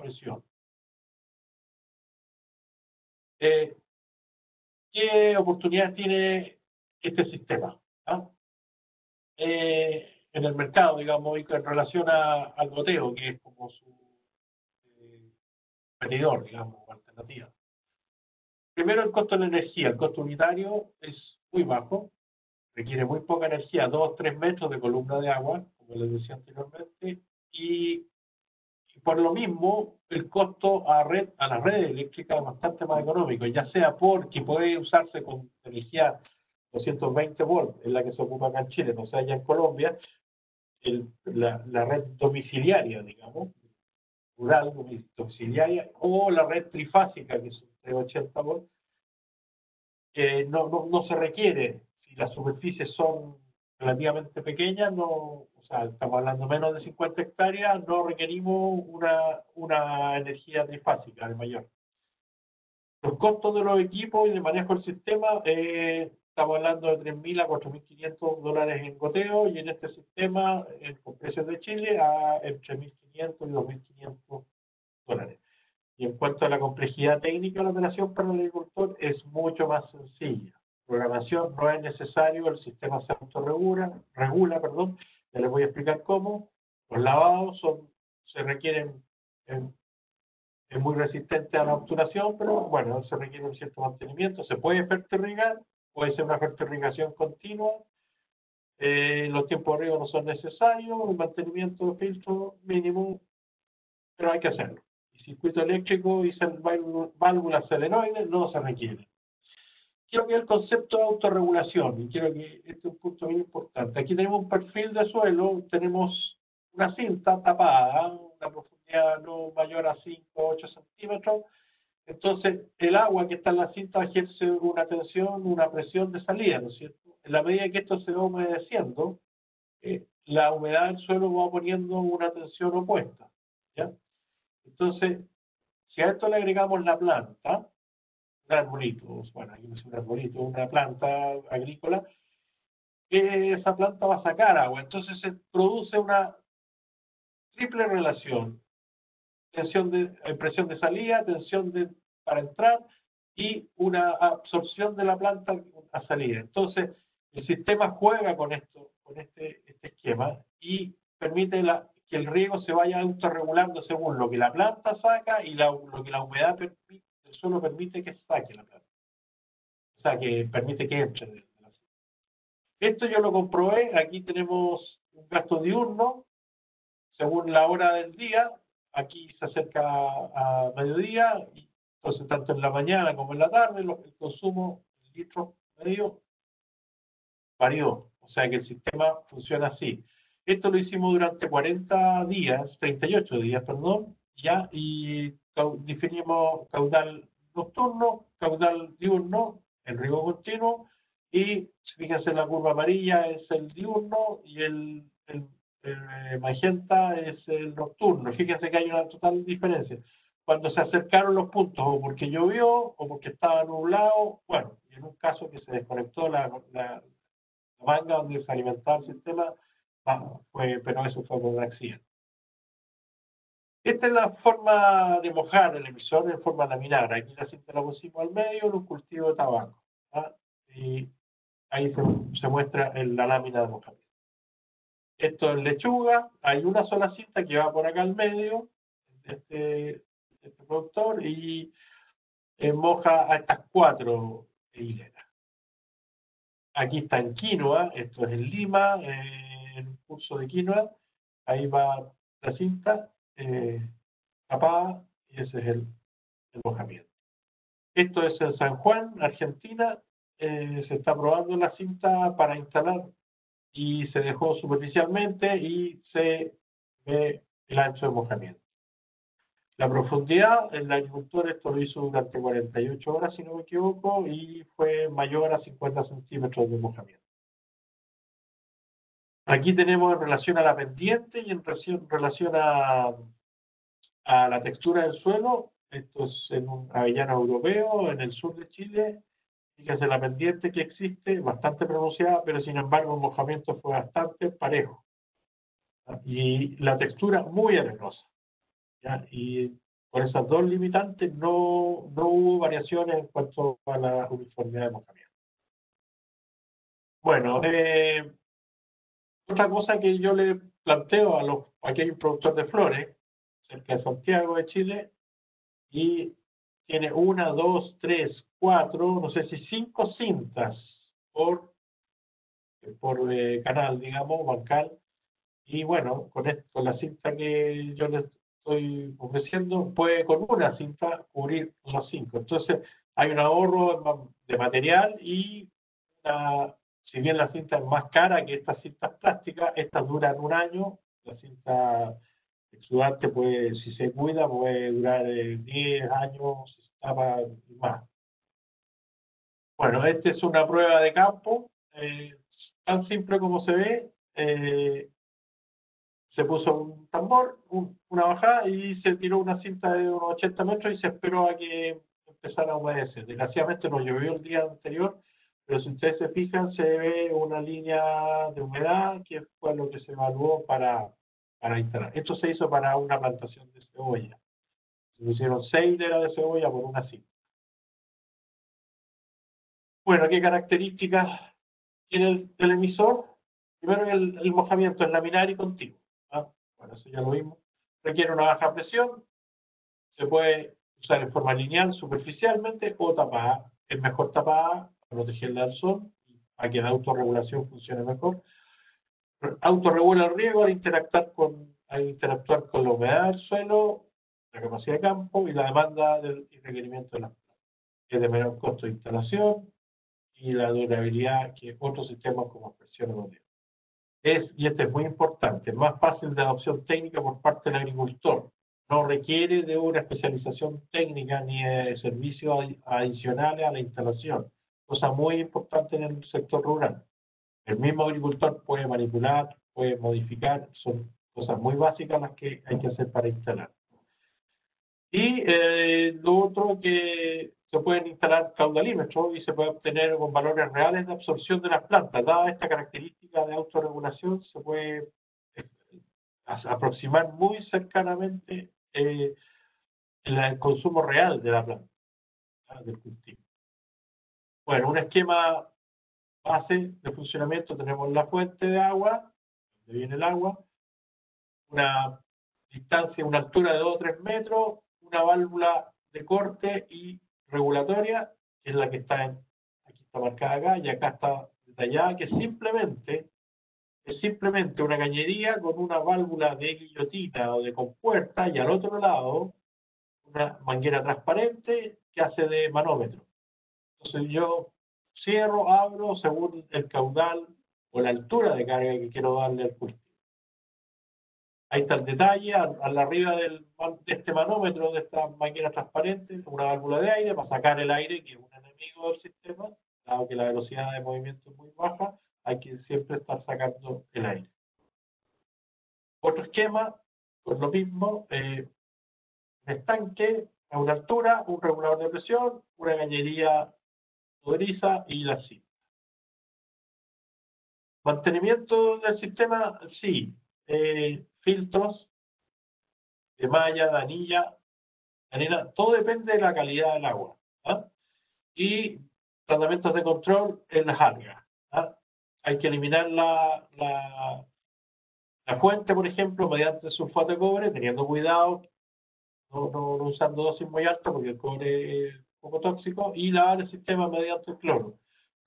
presión. Eh, ¿Qué oportunidades tiene este sistema? ¿Ah? Eh, en el mercado, digamos, y en relación al goteo, que es como su eh, digamos, alternativa. Primero, el costo de la energía. El costo unitario es muy bajo, requiere muy poca energía, 2-3 metros de columna de agua, como les decía anteriormente, y, por lo mismo el costo a, red, a la red eléctrica es bastante más económico, ya sea porque puede usarse con energía 220 volts, en la que se ocupa acá en Chile, no sea allá en Colombia, el, la, la, red domiciliaria, digamos, rural domiciliaria, o la red trifásica, que es de 80 volts, eh, no, no, no se requiere, si las superficies son relativamente pequeñas, no, o sea, estamos hablando menos de 50 hectáreas, no requerimos una, una energía trifásica de mayor. Los costos de los equipos y de manejo del sistema, eh, estamos hablando de 3.000 a 4.500 dólares en goteo y en este sistema, en, precios de Chile, a entre 1.500 y 2.500 dólares. Y en cuanto a la complejidad técnica de la operación para el agricultor, es mucho más sencilla. Programación no es necesario, el sistema se autorregula, regula, perdón, ya les voy a explicar cómo. Los lavados son, se requieren, es muy resistente a la obturación, pero bueno, se requiere un cierto mantenimiento. Se puede fertirrigar, puede ser una fertirrigación continua. Eh, los tiempos de riego no son necesarios, el mantenimiento de filtro mínimo, pero hay que hacerlo circuito eléctrico y válvulas selenoides no se requieren. Quiero que el concepto de autorregulación, y quiero que este es un punto muy importante. Aquí tenemos un perfil de suelo, tenemos una cinta tapada, una profundidad no mayor a 5 o 8 centímetros. Entonces, el agua que está en la cinta ejerce una tensión, una presión de salida, ¿no es cierto? En la medida que esto se va humedeciendo, eh, la humedad del suelo va poniendo una tensión opuesta. ¿ya? Entonces, si a esto le agregamos la planta, un arbolito, bueno, aquí no es un arbolito, una planta agrícola, esa planta va a sacar agua. Entonces se produce una triple relación. Tensión de, presión de salida, tensión de, para entrar y una absorción de la planta a salida. Entonces, el sistema juega con esto, con este, este esquema y permite la que el riego se vaya autorregulando según lo que la planta saca y lo que la humedad permite, el suelo permite que saque la planta. O sea, que permite que entre. Esto yo lo comprobé. Aquí tenemos un gasto diurno según la hora del día. Aquí se acerca a, mediodía. Entonces, tanto en la mañana como en la tarde, el consumo de litro medio varió. O sea que el sistema funciona así. Esto lo hicimos durante 40 días, 38 días, perdón, ya, y definimos caudal nocturno, caudal diurno, el riego continuo, y fíjense la curva amarilla es el diurno y el, el, eh, magenta es el nocturno. Fíjense que hay una total diferencia. Cuando se acercaron los puntos, o porque llovió, o porque estaba nublado, bueno, en un caso que se desconectó la, la, manga donde se alimentaba el sistema, pero eso fue por accidente. Esta es la forma de mojar el emisor en forma laminar. Aquí la cinta la pusimos al medio en un cultivo de tabaco. Y ahí se, muestra en la lámina de mojamiento. Esto es lechuga. Hay una sola cinta que va por acá al medio de este, este productor y eh, moja a estas cuatro hileras. Aquí está en quinoa, esto es en lima, eh, en un curso de quinoa, ahí va la cinta eh, tapada y ese es el, mojamiento. Esto es en San Juan, Argentina, eh, se está probando la cinta para instalar y se dejó superficialmente y se ve el ancho de mojamiento. La profundidad, el agricultor esto lo hizo durante 48 horas, si no me equivoco, y fue mayor a 50 centímetros de mojamiento. Aquí tenemos en relación a la pendiente y en relación a, a la textura del suelo. Esto es en un avellano europeo, en el sur de Chile. Fíjense la pendiente que existe, bastante pronunciada, pero sin embargo el mojamiento fue bastante parejo. Y la textura muy arenosa. ¿ya? Y con esas dos limitantes no, no hubo variaciones en cuanto a la uniformidad de mojamiento. Bueno, eh, otra cosa que yo le planteo a los aquí hay un productor de flores cerca de Santiago de Chile y tiene una, dos, tres, cuatro, no sé si cinco cintas por, por eh, canal, digamos, bancal. Y bueno, con, esto, con la cinta que yo le estoy ofreciendo, puede con una cinta cubrir los cinco. Entonces, hay un ahorro de material y si bien la cinta es más cara que estas cintas plásticas, estas duran un año, la cinta exudante puede, si se cuida, puede durar 10 eh, años, más. Bueno, esta es una prueba de campo, eh, tan simple como se ve. Eh, se puso un tambor, una bajada y se tiró una cinta de unos 80 metros y se esperó a que empezara a humedecer. Desgraciadamente no llovió el día anterior, pero si ustedes se fijan, se ve una línea de humedad que fue lo que se evaluó para, para instalar. Esto se hizo para una plantación de cebolla. Se pusieron seis hileras de cebolla por una cinta. Bueno, ¿qué características tiene el, emisor? Primero, el, el, mojamiento es laminar y continuo. ¿ah? Bueno, eso ya lo vimos. Requiere una baja presión. Se puede usar en forma lineal, superficialmente o tapada. Es mejor tapada protegerla al sol, para que la autorregulación funcione mejor. Autorregula el riego al interactuar con, al interactuar con la humedad del suelo, la capacidad de campo y la demanda del, y requerimiento de la Es de menor costo de instalación y la durabilidad que otros sistemas como expresión o Es, y esto es muy importante, más fácil de adopción técnica por parte del agricultor. No requiere de una especialización técnica ni de servicios adicionales a la instalación. Cosa muy importante en el sector rural. El mismo agricultor puede manipular, puede modificar, son cosas muy básicas las que hay que hacer para instalar. Y eh, lo otro que se pueden instalar caudalímetros y se puede obtener con valores reales de absorción de las plantas. Dada esta característica de autorregulación, se puede eh, aproximar muy cercanamente eh, el, consumo real de la planta, del cultivo. Bueno, un esquema base de funcionamiento, tenemos la fuente de agua, donde viene el agua, una distancia, una altura de 2 o 3 metros, una válvula de corte y regulatoria, que es la que está en, aquí está marcada acá y acá está detallada, que simplemente es simplemente una cañería con una válvula de guillotina o de compuerta y al otro lado una manguera transparente que hace de manómetro. Entonces yo cierro, abro según el caudal o la altura de carga que quiero darle al cultivo. Ahí está el detalle, al, arriba del, de este manómetro, de esta máquina transparente, una válvula de aire para sacar el aire, que es un enemigo del sistema, dado que la velocidad de movimiento es muy baja, hay que siempre estar sacando el aire. Otro esquema, con lo mismo, eh, estanque a una altura, un regulador de presión, una cañería nodriza y la cinta. Mantenimiento del sistema, sí. Eh, filtros de malla, de anilla, arena, todo depende de la calidad del agua. ¿ah? Y tratamientos de control en las algas. ¿ah? Hay que eliminar la, la, fuente, por ejemplo, mediante sulfato de cobre, teniendo cuidado, no, usando dosis muy altas porque el cobre poco tóxico, y lavar el sistema mediante el cloro.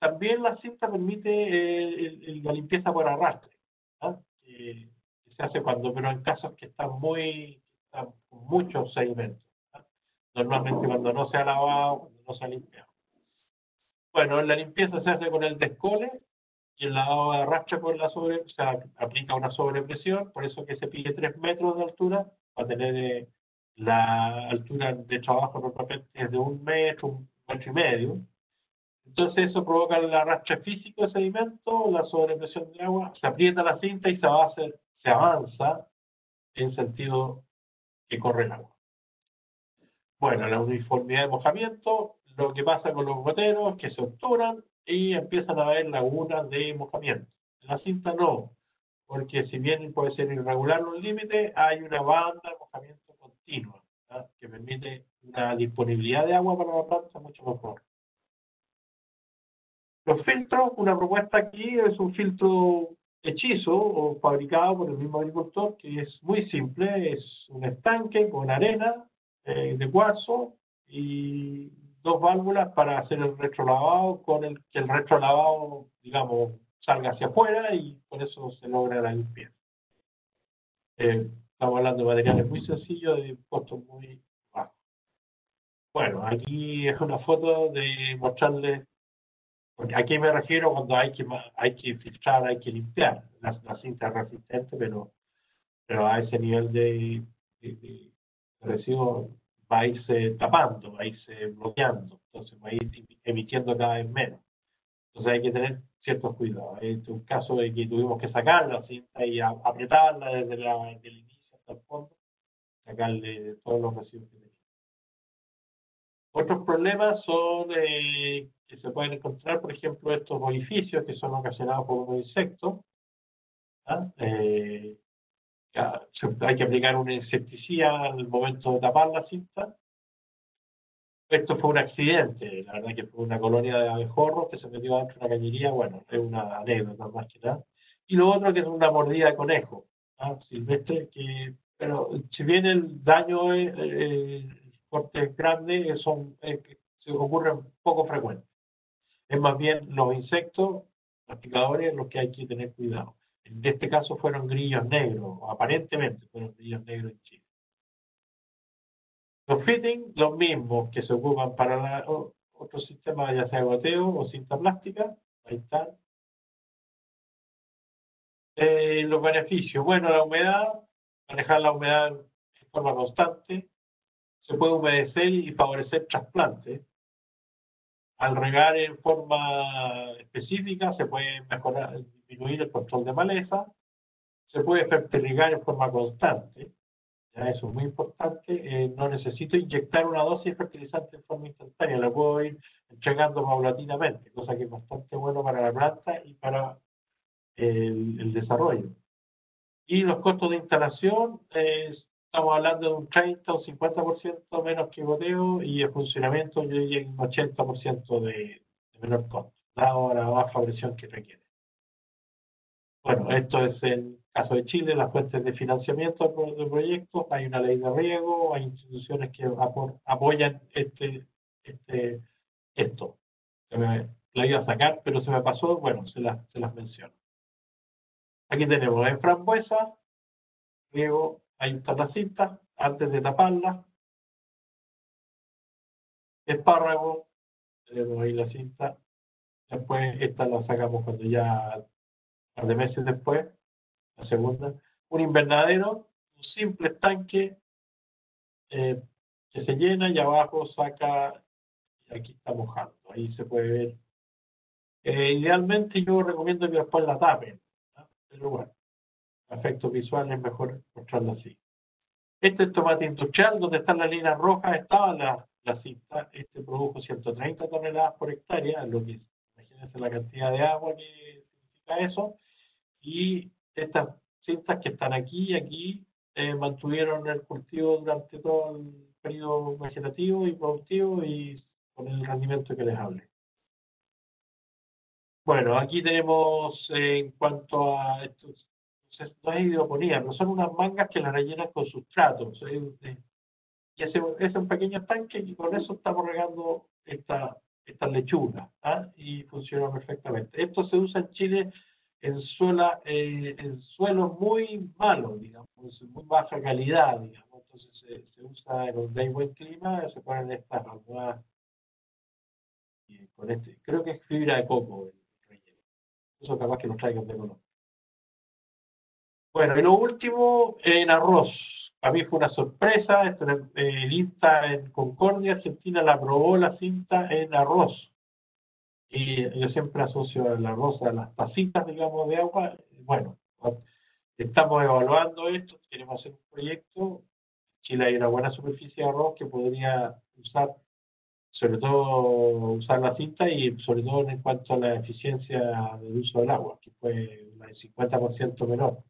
También la cinta permite eh, la limpieza por arrastre. ¿ah? Eh, se hace cuando, pero en casos que están muy, están con muchos sedimentos. Normalmente cuando no se ha lavado, cuando no se ha limpiado. Bueno, la limpieza se hace con el descole y el lavado de arrastre con la sobre, o sea, aplica una sobrepresión, por eso que se pide 3 metros de altura, para tener eh, la altura de trabajo normalmente es de un metro, un metro y medio. Entonces eso provoca el arrastre físico de sedimento, la sobrepresión de agua, se aprieta la cinta y se va a hacer se avanza en sentido que corre el agua. Bueno, la uniformidad de mojamiento, lo que pasa con los goteros que se obturan y empiezan a haber lagunas de mojamiento. En la cinta no. porque si bien puede ser irregular los límites, hay una banda de mojamiento continua que permite una disponibilidad de agua para la planta mucho mejor. Los filtros, una propuesta aquí es un filtro hechizo o fabricado por el mismo agricultor que es muy simple, es un estanque con arena eh, de cuarzo y dos válvulas para hacer el retrolavado con el que el retrolavado, digamos, salga hacia afuera y con eso se logra la limpieza. Eh, estamos hablando de materiales muy sencillos de costos muy bajos. Bueno, aquí es una foto de mostrarles porque ¿A qué me refiero cuando hay que, hay que filtrar, hay que limpiar? La, la cinta resistente, pero, pero a ese nivel de, de, residuo va a irse tapando, va a irse bloqueando, entonces va a ir emitiendo cada vez menos. Entonces hay que tener ciertos cuidados. Este es un caso de que tuvimos que sacar la cinta y apretarla desde, la, desde el fondo, sacarle todos los residuos que tenía. Otros problemas son eh, que se pueden encontrar, por ejemplo, estos orificios que son ocasionados por un insecto. ¿ah? Eh, hay que aplicar un insecticida al momento de tapar la cinta. Esto fue un accidente, la verdad que fue una colonia de abejorros que se metió dentro de una cañería, bueno, es una anécdota más que nada. Y lo otro que es una mordida de conejo ¿ah? silvestre, que, pero si bien el daño es, eh, cortes grandes, son, se ocurren poco frecuentes. Es más bien los insectos, los picadores, los que hay que tener cuidado. En este caso fueron grillos negros, aparentemente fueron grillos negros en Chile. Los fittings, los mismos que se ocupan para otros sistemas, ya sea goteo o cinta plástica. Ahí están. Eh, los beneficios. Bueno, la humedad, manejar la humedad en forma constante. Se puede humedecer y favorecer trasplantes. Al regar en forma específica se puede mejorar, disminuir el control de maleza, se puede fertilizar en forma constante, ya eso es muy importante, eh, no necesito inyectar una dosis de fertilizante en forma instantánea, la puedo ir entregando paulatinamente, cosa que es bastante bueno para la planta y para el, el desarrollo. Y los costos de instalación es estamos hablando de un 30 o 50% menos que goteo y el funcionamiento yo diría un 80% de, de menor costo, dado la baja presión que requiere. Bueno, esto es en caso de Chile, las fuentes de financiamiento de proyectos, hay una ley de riego, hay instituciones que apoyan este, este, esto. me, la iba a sacar, pero se me pasó, bueno, se las, se las menciono. Aquí tenemos en frambuesa, riego Ahí está la cinta, antes de taparla. Espárrago, tenemos ahí la cinta. Después esta la sacamos cuando ya, un par de meses después, la segunda. Un invernadero, un simple estanque eh, que se llena y abajo saca, aquí está mojando, ahí se puede ver. Eh, idealmente yo recomiendo que después la tapen, pero bueno, efectos visuales es mejor mostrarlo así. Este es tomate industrial, donde están las líneas rojas, estaba la, la cinta. Este produjo 130 toneladas por hectárea, lo que imagínense la cantidad de agua que significa eso. Y estas cintas que están aquí y aquí eh, mantuvieron el cultivo durante todo el periodo vegetativo y productivo y con el rendimiento que les hablé. Bueno, aquí tenemos eh, en cuanto a estos no es hidroponía, no son unas mangas que las rellenan con sustrato. y ese, es un pequeño tanque y con eso estamos regando esta, estas lechugas ¿ah? y funciona perfectamente. Esto se usa en Chile en, suela, eh, en suelos muy malos, digamos, muy baja calidad, digamos. Entonces se, se usa donde hay buen clima, se ponen estas almohadas con este, creo que es fibra de coco. Eso capaz que nos traigan de Colombia. Bueno, y lo último, en arroz. A mí fue una sorpresa, eh, el INTA en Concordia, Argentina, la probó la cinta en arroz. Y yo siempre asocio el arroz a las tacitas, digamos, de agua. Bueno, estamos evaluando esto, queremos hacer un proyecto. Chile hay una buena superficie de arroz que podría usar, sobre todo usar la cinta y sobre todo en cuanto a la eficiencia del uso del agua, que fue el 50% menor.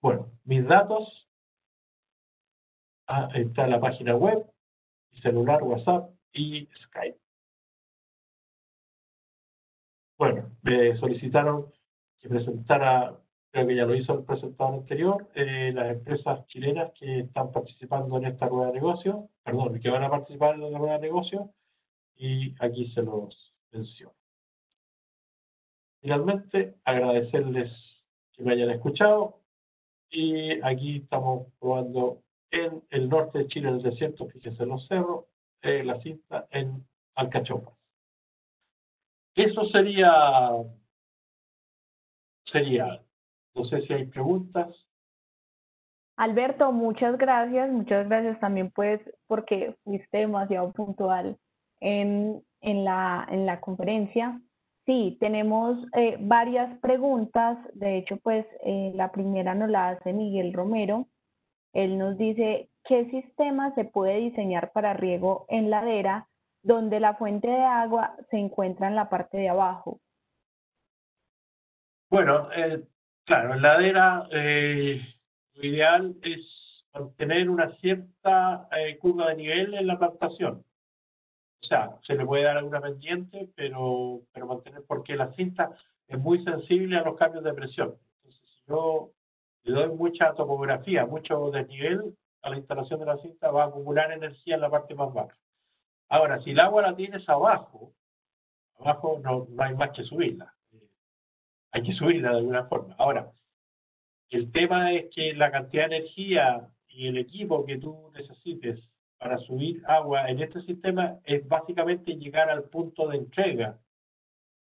Bueno, mis datos, ah, está la página web, celular, WhatsApp y Skype. Bueno, me solicitaron que presentara, creo que ya lo hizo el presentador anterior, eh, las empresas chilenas que están participando en esta rueda de negocio, perdón, que van a participar en la rueda de negocio, y aquí se los menciono. Finalmente, agradecerles que me hayan escuchado y aquí estamos probando en el norte de Chile, en el desierto, fíjense en los cerros, eh, la cinta en Alcachopas. Eso sería, sería, no sé si hay preguntas. Alberto, muchas gracias, muchas gracias también pues porque fuiste demasiado puntual en, en, la, en la conferencia. Sí, tenemos eh, varias preguntas. De hecho, pues eh, la primera nos la hace Miguel Romero. Él nos dice, ¿qué sistema se puede diseñar para riego en ladera donde la fuente de agua se encuentra en la parte de abajo? Bueno, eh, claro, en ladera lo ideal es mantener una cierta curva de nivel en la plantación. O sea, se le puede dar alguna pendiente, pero, pero mantener, porque la cinta es muy sensible a los cambios de presión. Entonces, si yo le doy mucha topografía, mucho desnivel a la instalación de la cinta, va a acumular energía en la parte más baja. Ahora, si el agua la tienes abajo, abajo no, no hay más que subirla. Hay que subirla de alguna forma. Ahora, el tema es que la cantidad de energía y el equipo que tú necesites para subir agua en este sistema es básicamente llegar al punto de entrega,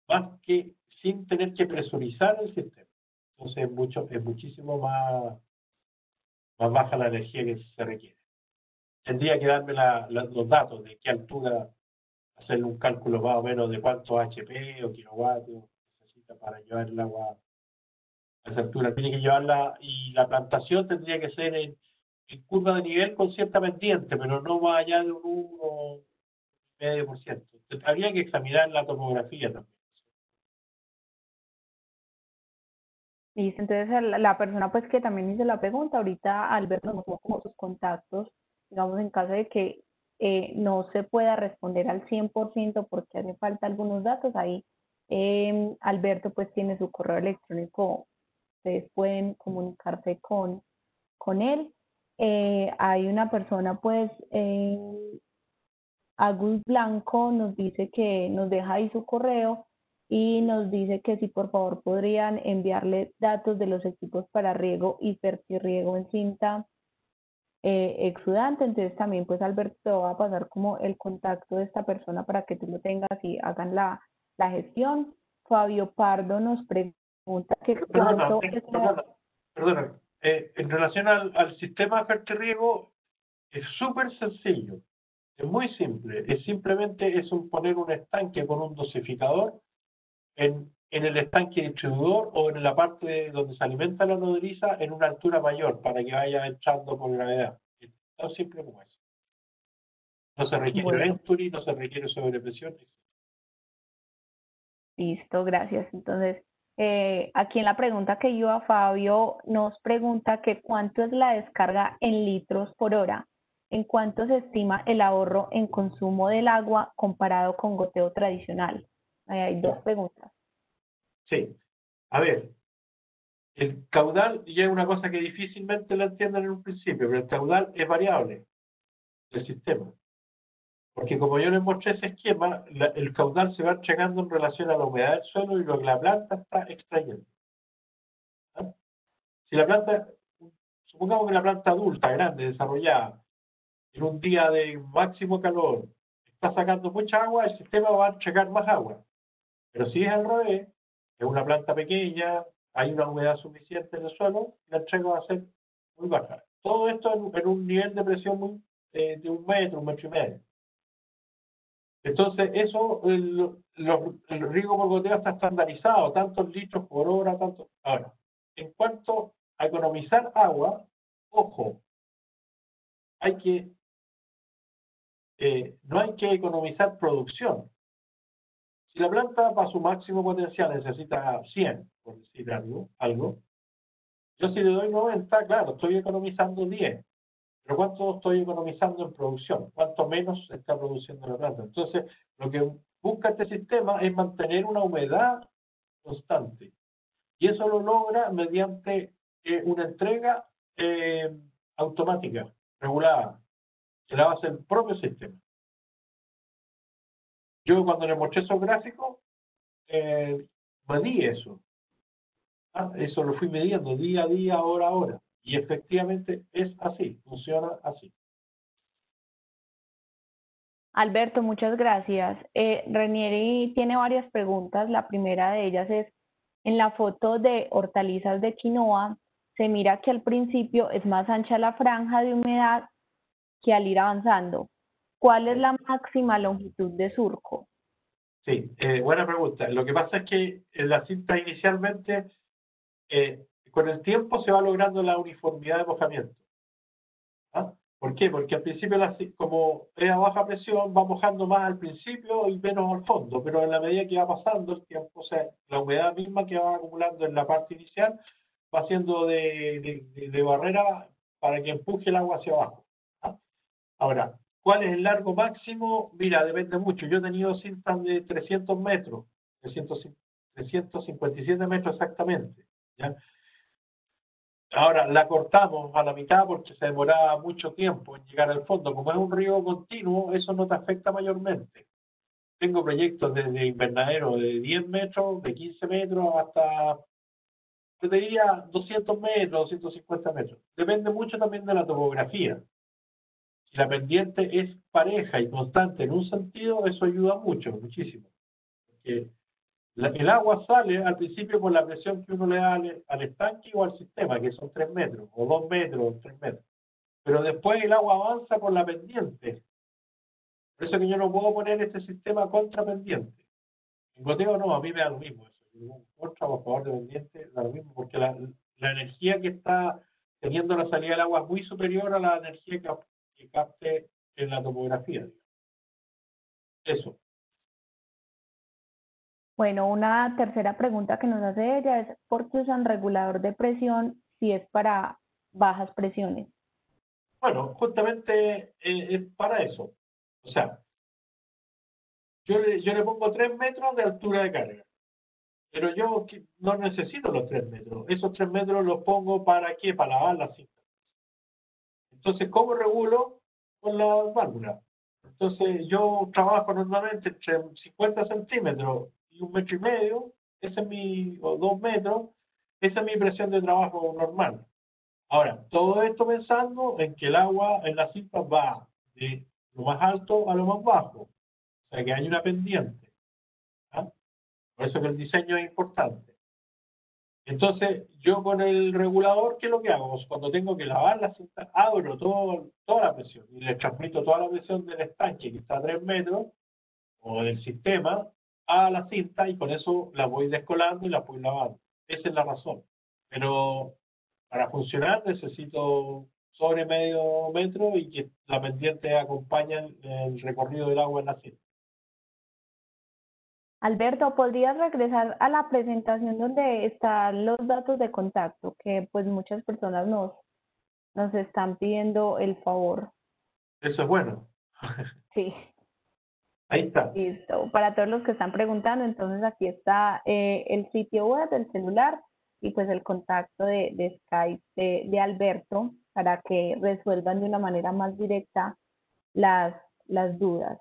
más que sin tener que presurizar el sistema. Entonces es, mucho, es muchísimo más, más baja la energía que se requiere. Tendría que darme los datos de qué altura, hacerle un cálculo más o menos de cuánto HP o kilovatios para llevar el agua a esa altura. Tiene que llevarla y la plantación tendría que ser en curva de nivel con cierta pendiente, pero no más allá de un 1,5%. Habría que examinar la topografía también. Listo, entonces la persona pues que también hizo la pregunta, ahorita Alberto nos como sus contactos, digamos en caso de que eh, no se pueda responder al 100% porque hace falta algunos datos, ahí eh, Alberto pues tiene su correo electrónico, ustedes pueden comunicarse con, con él eh, hay una persona, pues, Agus Blanco nos dice que nos deja ahí su correo y nos dice que si por favor podrían enviarle datos de los equipos para riego y fertirriego en cinta eh, exudante. Entonces también pues Alberto va a pasar como el contacto de esta persona para que tú lo tengas y hagan la, la gestión. Fabio Pardo nos pregunta que cuánto perdona, eh, en relación al, sistema de riego es súper sencillo, es muy simple, es simplemente es un, poner un estanque con un dosificador en, en el estanque distribuidor o en la parte donde se alimenta la nodriza en una altura mayor para que vaya echando por gravedad. Es tan simple como eso. No se requiere bueno. venturi, no se requiere sobrepresión. Listo, gracias. Entonces, eh, aquí en la pregunta que iba Fabio nos pregunta que cuánto es la descarga en litros por hora, en cuánto se estima el ahorro en consumo del agua comparado con goteo tradicional. Ahí hay dos preguntas. Sí, a ver, el caudal ya es una cosa que difícilmente la entienden en un principio, pero el caudal es variable del sistema. Porque como yo les mostré ese esquema, el caudal se va entregando en relación a la humedad del suelo y lo que la planta está extrayendo. ¿Ah? Si la planta, supongamos que la planta adulta, grande, desarrollada, en un día de máximo calor, está sacando mucha agua, el sistema va a entregar más agua. Pero si es al revés, es una planta pequeña, hay una humedad suficiente en el suelo, la entrega va a ser muy baja. Todo esto en, un nivel de presión muy, eh, de un metro, un metro y medio. Entonces, eso, el, el riego por goteo está estandarizado, tantos litros por hora, tanto. Ahora, en cuanto a economizar agua, ojo, hay que, eh, no hay que economizar producción, Si la planta para su máximo potencial necesita 100, por decir algo, algo yo si le doy 90, claro, estoy economizando 10. Pero ¿cuánto estoy economizando en producción? ¿Cuánto menos está produciendo la planta? Entonces, lo que busca este sistema es mantener una humedad constante. Y eso lo logra mediante eh, una entrega eh, automática, regulada, que la hace el propio sistema. Yo cuando le mostré esos gráficos, eh, medí eso. Ah, eso lo fui midiendo día a día, hora a hora. Y efectivamente es así, funciona así. Alberto, muchas gracias. Eh, Renieri tiene varias preguntas. La primera de ellas es, en la foto de hortalizas de quinoa, se mira que al principio es más ancha la franja de humedad que al ir avanzando. ¿Cuál es la máxima longitud de surco? Sí, eh, buena pregunta. Lo que pasa es que en la cinta inicialmente, eh, con el tiempo se va logrando la uniformidad de mojamiento. ¿Ah? ¿Por qué? Porque al principio, como es a baja presión, va mojando más al principio y menos al fondo, pero en la medida que va pasando el tiempo, o sea, la humedad misma que va acumulando en la parte inicial va haciendo de, barrera para que empuje el agua hacia abajo. ¿ah? Ahora, ¿cuál es el largo máximo? Mira, depende mucho. Yo he tenido cintas de 300 metros, 300, 357 metros exactamente. ¿ya? Ahora, la cortamos a la mitad porque se demoraba mucho tiempo en llegar al fondo. Como es un río continuo, eso no te afecta mayormente. Tengo proyectos desde invernadero de 10 metros, de 15 metros, hasta, te diría, 200 metros, 250 metros. Depende mucho también de la topografía. Si la pendiente es pareja y constante en un sentido, eso ayuda mucho, muchísimo. Porque el agua sale al principio por la presión que uno le da al, estanque o al sistema, que son 3 metros, o 2 metros, o 3 metros. Pero después el agua avanza por la pendiente. Por eso que yo no puedo poner este sistema contra pendiente. En goteo no, a mí me da lo mismo eso. Contra o a favor de pendiente, da lo mismo, porque la, energía que está teniendo la salida del agua es muy superior a la energía que, que capte en la topografía. Eso. Bueno, una tercera pregunta que nos hace ella es, ¿por qué usan regulador de presión si es para bajas presiones? Bueno, justamente eh, es para eso. O sea, yo le, yo le pongo 3 metros de altura de carga, pero yo no necesito los 3 metros. Esos 3 metros los pongo para qué? Para lavar la cinta. Entonces, ¿cómo regulo? Con la válvula. Entonces, yo trabajo normalmente entre 50 centímetros y un metro y medio, ese es mi, o dos metros, esa es mi presión de trabajo normal. Ahora, todo esto pensando en que el agua en la cinta va de lo más alto a lo más bajo. O sea que hay una pendiente. ¿ah? Por eso que el diseño es importante. Entonces, yo con el regulador, ¿qué es lo que hago? Cuando tengo que lavar la cinta, abro todo, toda la presión y le transmito toda la presión del estanque que está a 3 metros o del sistema a la cinta y con eso la voy descolando y la voy lavando. Esa es la razón. Pero para funcionar necesito sobre medio metro y que la pendiente acompañe el recorrido del agua en la cinta. Alberto, ¿podrías regresar a la presentación donde están los datos de contacto? Que pues muchas personas nos, nos están pidiendo el favor. Eso es bueno. Sí. Ahí está. Listo. Para todos los que están preguntando, entonces aquí está eh, el sitio web, el celular y pues el contacto de, de Skype de, Alberto para que resuelvan de una manera más directa las, las dudas.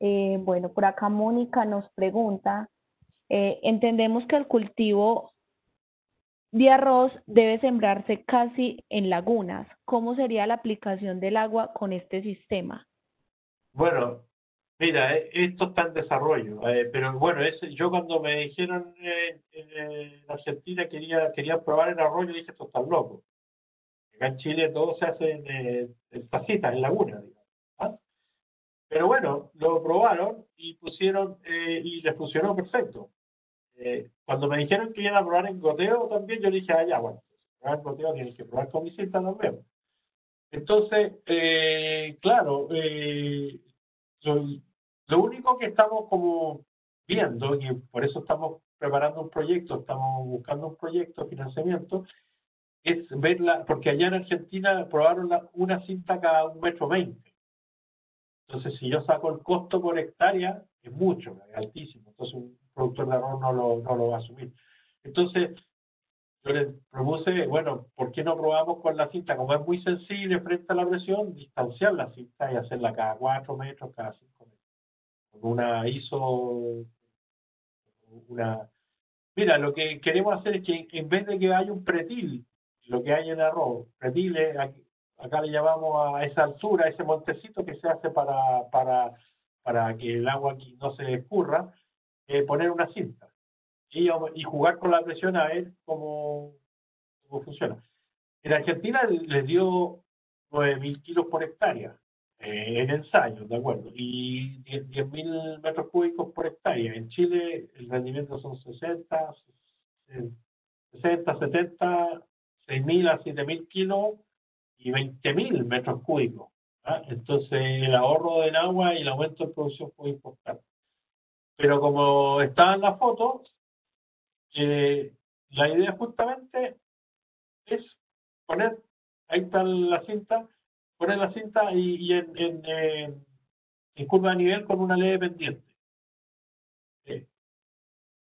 Eh, bueno, por acá Mónica nos pregunta, eh, entendemos que el cultivo de arroz debe sembrarse casi en lagunas. ¿Cómo sería la aplicación del agua con este sistema? Bueno, Mira, eh, esto está en desarrollo, eh, pero bueno, yo cuando me dijeron eh, en Argentina quería, quería probar el arroyo, dije, esto está loco. Acá en Chile todo se hace en, en tacitas, en lagunas, digamos. ¿ah? Pero bueno, lo probaron y pusieron, y les funcionó perfecto. cuando me dijeron que iban a probar en goteo también, yo dije, ah, ya, bueno, probar en goteo tienen que probar con mi cinta también. Entonces, claro, lo, único que estamos como viendo, y por eso estamos preparando un proyecto, estamos buscando un proyecto financiamiento, es verla, porque allá en Argentina probaron una cinta cada un metro veinte. Entonces, si yo saco el costo por hectárea, es mucho, es altísimo. Entonces, un productor de arroz no lo, no lo va a asumir. Entonces, yo les propuse, bueno, ¿por qué no probamos con la cinta? Como es muy sensible frente a la presión, distanciar la cinta y hacerla cada cuatro metros, cada cinco metros. Con una ISO, una... Mira, lo que queremos hacer es que en vez de que haya un pretil, lo que hay en arroz, pretil es, acá le llamamos a esa altura, a ese montecito que se hace para, para, para que el agua aquí no se escurra, eh, poner una cinta y, jugar con la presión a ver cómo, cómo funciona. En Argentina les dio 9.000 kilos por hectárea eh, en ensayos, ¿de acuerdo? Y 10.000 metros cúbicos por hectárea. En Chile el rendimiento son 60, 60, 70, 6.000 a 7.000 kilos y 20.000 metros cúbicos. ¿ah? Entonces el ahorro en agua y el aumento de producción fue importante. Pero como estaba en la foto, eh, la idea justamente es poner, ahí está la cinta, poner la cinta y, en, en, en, curva de nivel con una leve pendiente. Eh,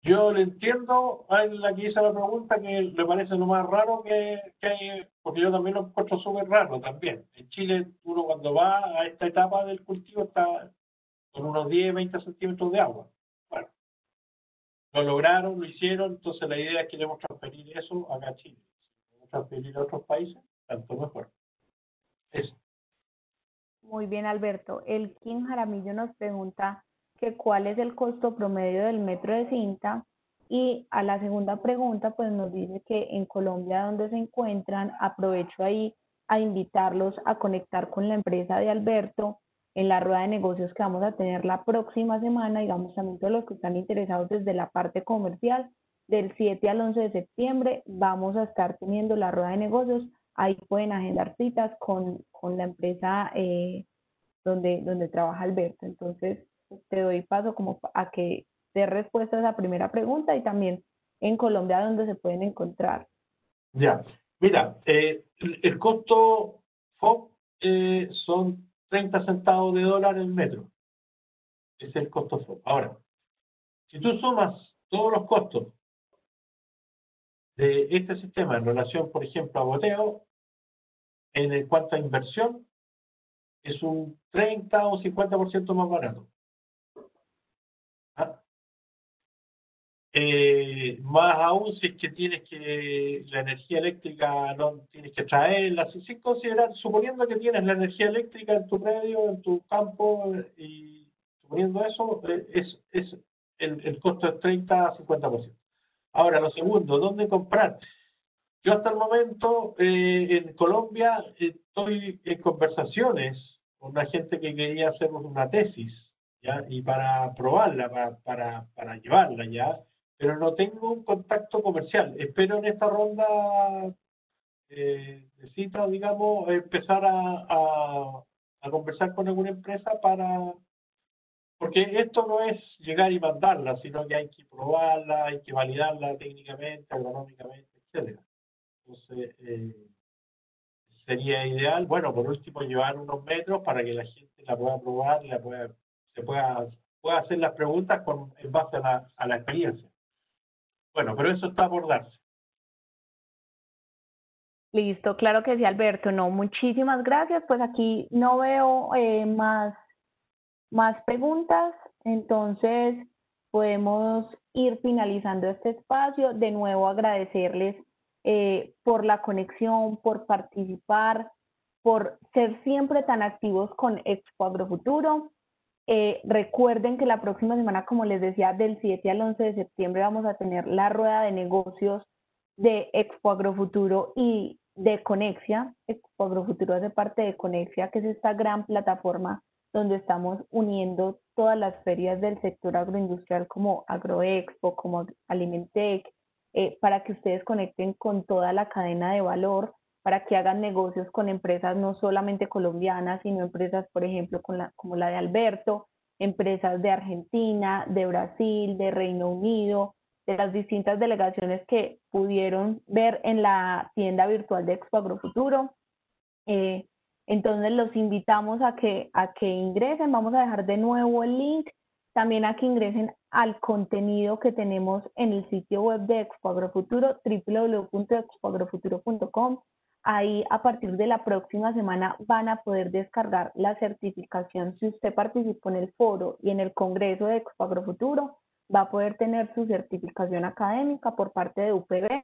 yo le entiendo a la que hizo la pregunta que le parece lo más raro que, que hay, porque yo también lo encuentro súper raro también. En Chile uno cuando va a esta etapa del cultivo está con unos 10, 20 centímetros de agua lo lograron, lo hicieron, entonces la idea es que queremos transferir eso acá a Chile. Si transferir a otros países, tanto mejor. Eso. Muy bien, Alberto. El Kim Jaramillo nos pregunta que cuál es el costo promedio del metro de cinta y a la segunda pregunta pues nos dice que en Colombia donde se encuentran, aprovecho ahí a invitarlos a conectar con la empresa de Alberto en la rueda de negocios que vamos a tener la próxima semana, digamos también todos los que están interesados desde la parte comercial, del 7 al 11 de septiembre vamos a estar teniendo la rueda de negocios, ahí pueden agendar citas con, con la empresa eh, donde, donde trabaja Alberto. Entonces, te doy paso como a que dé respuesta a esa primera pregunta y también en Colombia donde se pueden encontrar. Ya, mira, eh, el costo FOB eh, son 30 centavos de dólar el metro. Es el costo. Ahora, si tú sumas todos los costos de este sistema en relación, por ejemplo, a boteo, en cuanto a inversión, es un 30 o 50% más barato. Eh, más aún si es que tienes que la energía eléctrica no tienes que traerla, sin considerar, suponiendo que tienes la energía eléctrica en tu predio, en tu campo, y suponiendo eso, eh, es, es el, costo es 30 a 50%. Ahora, lo segundo, ¿dónde comprar? Yo hasta el momento eh, en Colombia estoy en conversaciones con una gente que quería hacer una tesis. Y para probarla, para, para, para llevarla, ¿ya? Pero no tengo un contacto comercial. Espero en esta ronda eh, de citas, digamos, empezar a, a, conversar con alguna empresa para... Porque esto no es llegar y mandarla, sino que hay que probarla, hay que validarla técnicamente, agronómicamente, etcétera. Entonces, eh, sería ideal, bueno, por último, llevar unos metros para que la gente la pueda probar, la pueda, se pueda, pueda hacer las preguntas con, en base a la, a la experiencia. Bueno, pero eso está por darse. Listo, claro que sí, Alberto. No, muchísimas gracias. Pues aquí no veo eh, más, más preguntas, entonces podemos ir finalizando este espacio. De nuevo agradecerles eh, por la conexión, por participar, por ser siempre tan activos con Expo Agrofuturo. Eh, recuerden que la próxima semana, como les decía, del 7 al 11 de septiembre vamos a tener la rueda de negocios de Expo Agrofuturo y de Conexia. Expo Agrofuturo hace parte de Conexia, que es esta gran plataforma donde estamos uniendo todas las ferias del sector agroindustrial como Agroexpo, como Alimentec, eh, para que ustedes conecten con toda la cadena de valor para que hagan negocios con empresas no solamente colombianas, sino empresas, por ejemplo, como la de Alberto, empresas de Argentina, de Brasil, de Reino Unido, de las distintas delegaciones que pudieron ver en la tienda virtual de Expo Agrofuturo. Eh, entonces los invitamos a que, a que ingresen, vamos a dejar de nuevo el link, también a que ingresen al contenido que tenemos en el sitio web de Expo Agrofuturo, www.expoagrofuturo.com. Ahí a partir de la próxima semana van a poder descargar la certificación. Si usted participó en el foro y en el congreso de Expo Agrofuturo, va a poder tener su certificación académica por parte de UPB.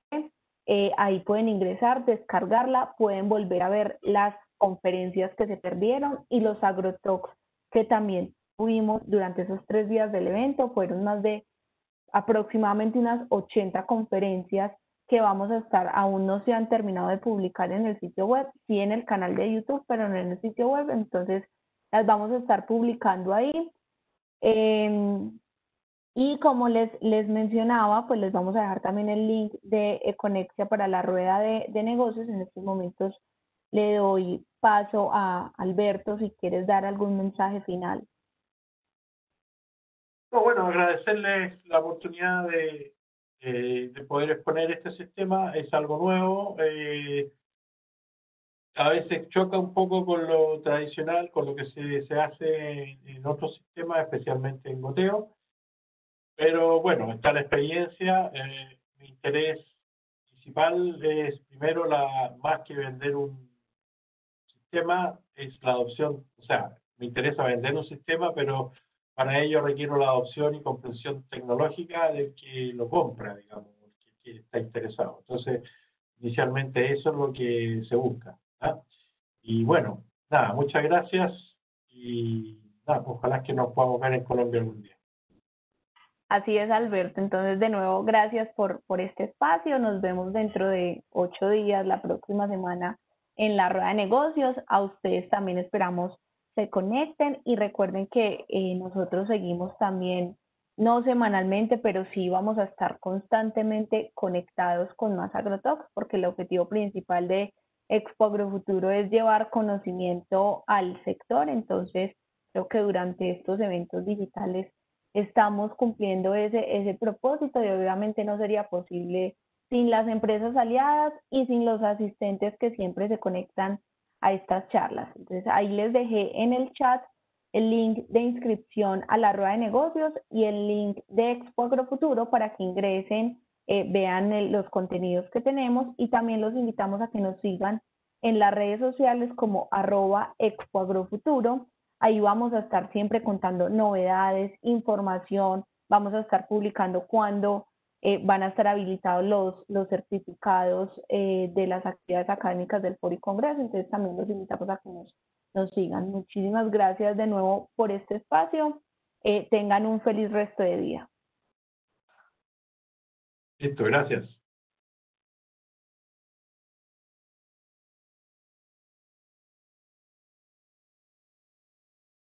Eh, ahí pueden ingresar, descargarla, pueden volver a ver las conferencias que se perdieron y los agrotalks que también tuvimos durante esos tres días del evento. Fueron más de aproximadamente unas 80 conferencias que vamos a estar, aún no se han terminado de publicar en el sitio web, sí en el canal de YouTube, pero no en el sitio web, entonces las vamos a estar publicando ahí. Em, y como les, les mencionaba, pues les vamos a dejar también el link de Econexia para la rueda de, de negocios. En estos momentos le doy paso a Alberto si quieres dar algún mensaje final. bueno, agradecerles la oportunidad de, de poder exponer este sistema. Es algo nuevo. Eh, a veces choca un poco con lo tradicional, con lo que se, se hace en, otros sistemas, especialmente en goteo. Pero bueno, está la experiencia. Eh, mi interés principal es primero la más que vender un sistema es la adopción, o sea, me interesa vender un sistema, pero para ello requiero la adopción y comprensión tecnológica del que lo compra, digamos, el que, está interesado. Entonces, inicialmente eso es lo que se busca. Y bueno, nada, muchas gracias y nada, ojalá que nos podamos ver en Colombia algún día. Así es, Alberto. Entonces, de nuevo, gracias por, por este espacio. Nos vemos dentro de ocho días, la próxima semana, en la rueda de negocios. A ustedes también esperamos se conecten y recuerden que eh, nosotros seguimos también, no semanalmente, pero sí vamos a estar constantemente conectados con más agrotalks porque el objetivo principal de Expo Agrofuturo es llevar conocimiento al sector. Entonces, creo que durante estos eventos digitales estamos cumpliendo ese, ese propósito y obviamente no sería posible sin las empresas aliadas y sin los asistentes que siempre se conectan a estas charlas. Entonces ahí les dejé en el chat el link de inscripción a la rueda de negocios y el link de Expo Agrofuturo para que ingresen, eh, vean los contenidos que tenemos y también los invitamos a que nos sigan en las redes sociales como arroba Expo Agrofuturo. Ahí vamos a estar siempre contando novedades, información, vamos a estar publicando cuando eh, van a estar habilitados los, los certificados eh, de las actividades académicas del Foro y Congreso, entonces también los invitamos a que nos, sigan. Muchísimas gracias de nuevo por este espacio. Eh, tengan un feliz resto de día. Listo, gracias.